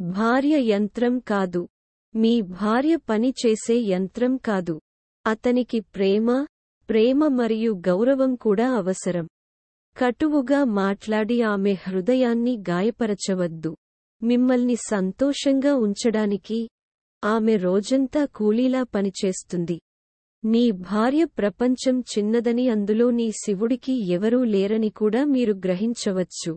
భార్య యంత్రం కాదు. మీ భార్య పని చేసే యంత్రం కాదు. అతనికి ప్రేమ ప్రేమ మరియు గౌరవం కూడా అవసరం. కటువుగా మాట్లాడి ఆమె హృదయాన్ని గాయపరచవద్దు. మిమ్మల్ని సంతోషంగా ఉంచడానికి ఆమె రోజంతా కూలీలా పనిచేస్తుంది. నీ భార్య ప్రపంచం చిన్నదని అందులో నీ శివుడికి ఎవరూ లేరని కూడా మీరు గ్రహించవచ్చు.